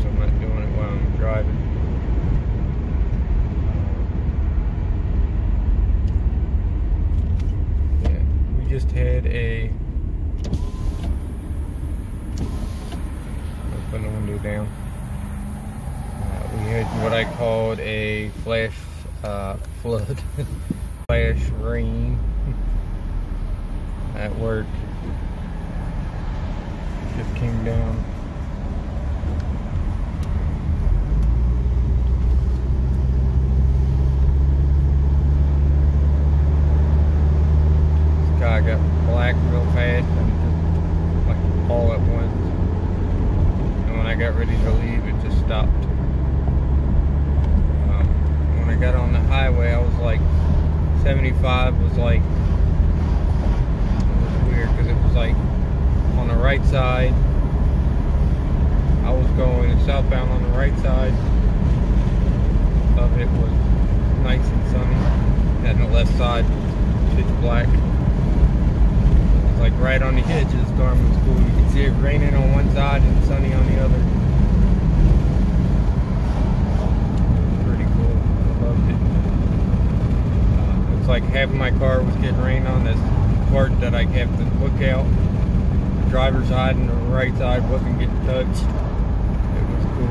so I'm not doing it while I'm driving. Yeah, we just had a. Open the window down. Uh, we had what I called a flash uh, flood, flash rain at work. Just came down. Got black real fast and just like all at once. And when I got ready to leave, it just stopped. Um, when I got on the highway, I was like 75 was like weird because it was like on the right side. I was going southbound on the right side of it was nice and sunny. And the left side, pitch black. Like right on the edge of the storm. Was cool. You could see it raining on one side and sunny on the other. Pretty cool. I loved it. Uh, it's like half of my car was getting rain on this part that I have to look out. The driver's side and the right side wasn't getting touched. It was cool.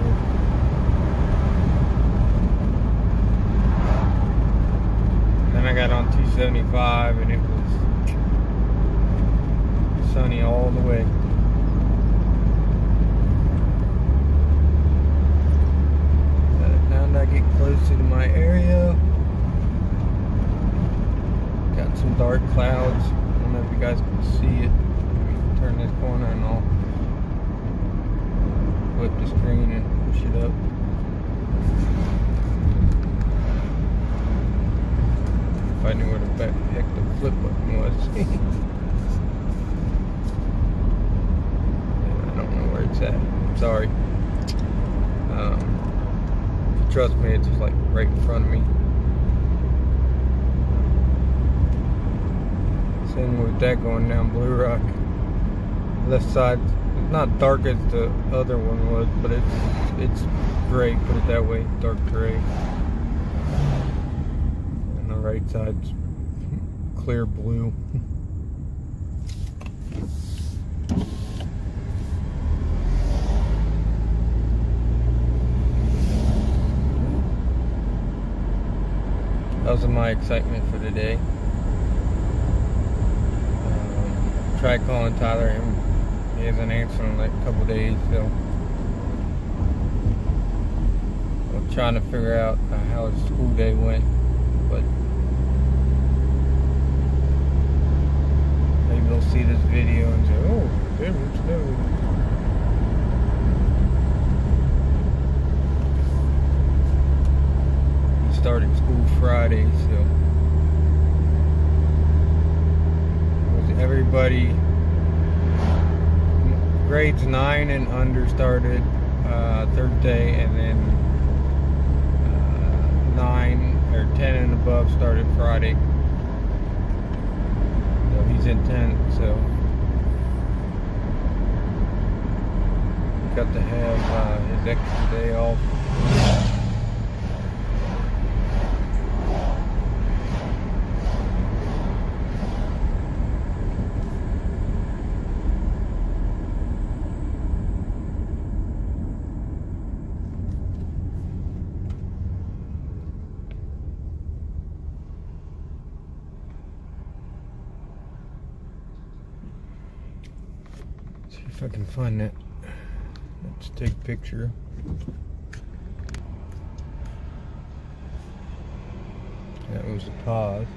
Then I got on 275 and it sunny all the way. The time I get closer to my area, got some dark clouds. I don't know if you guys can see it. Turn this corner and I'll flip the screen and push it up. If I knew where the heck the flip button was. I don't know where it's at. Sorry. Um, trust me, it's just like right in front of me. Same with that going down Blue Rock. Left side, it's not dark as the other one was, but it's it's gray. Put it that way, dark gray. And the right side's clear blue. Are my excitement for today. Um, tried calling Tyler he hasn't answered in like a couple days, so I'm trying to figure out uh, how his school day went, but maybe they'll see this video and say, "Oh, snow." He started school Friday, so everybody grades nine and under started uh, Thursday, and then uh, nine or ten and above started Friday. So he's intent, so got to have uh, his extra day off. If I can find that. Let's take a picture. That was a pause.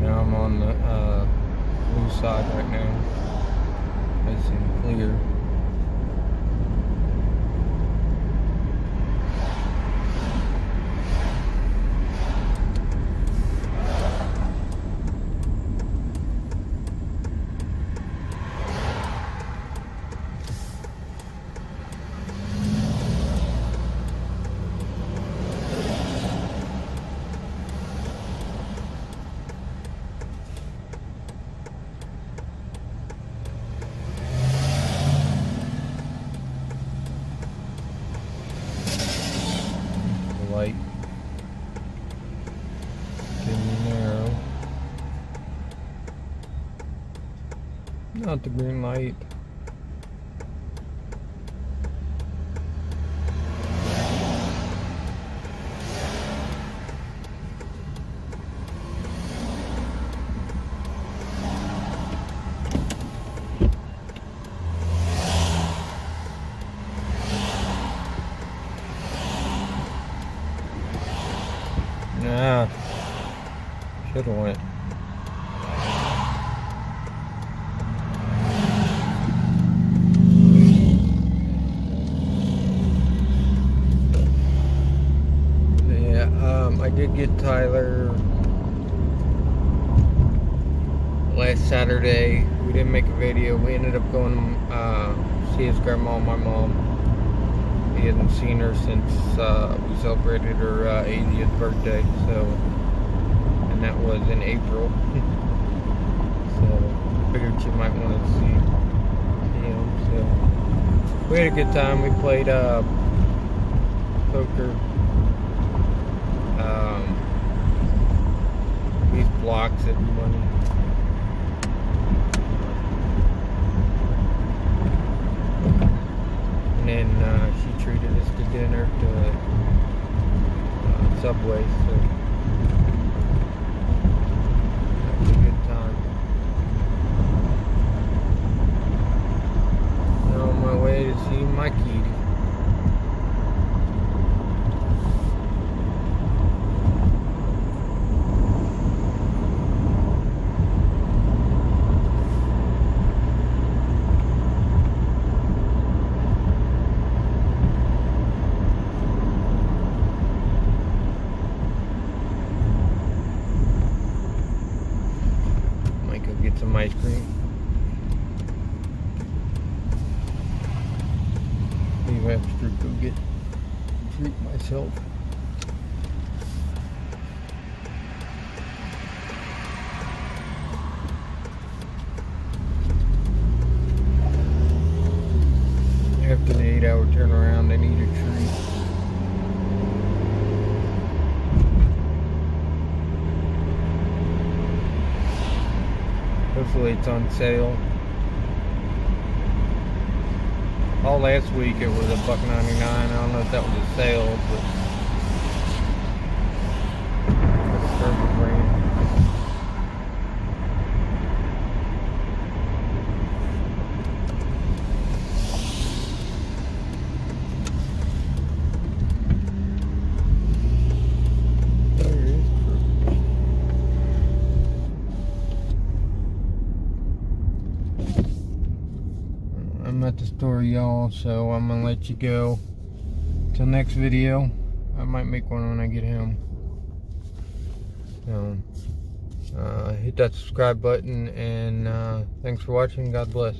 Now I'm on the uh, blue side right now. Nice and clear. The light getting narrow. Not the green light. Nah. Should have went. Yeah, um, I did get Tyler last Saturday. We didn't make a video. We ended up going uh, see his grandma and my mom. He hadn't seen her since uh, we celebrated her uh, 80th birthday, so and that was in April. so figured she might want to see him. So we had a good time. We played uh, poker. Um, these blocks at money. And then uh, she treated us to dinner to uh, Subway. So that was a good time. Now on my way to see my kitty. Might go get some ice cream. Leave after go get treat. After the eight hour turnaround, I need a treat. Hopefully it's on sale. All last week it was a buck ninety nine. I don't know if that was a sale, but that's perfect brand. There it is. the story, y'all. So I'm gonna let you go. Till next video. I might make one when I get home. So, uh, hit that subscribe button and uh, thanks for watching. God bless.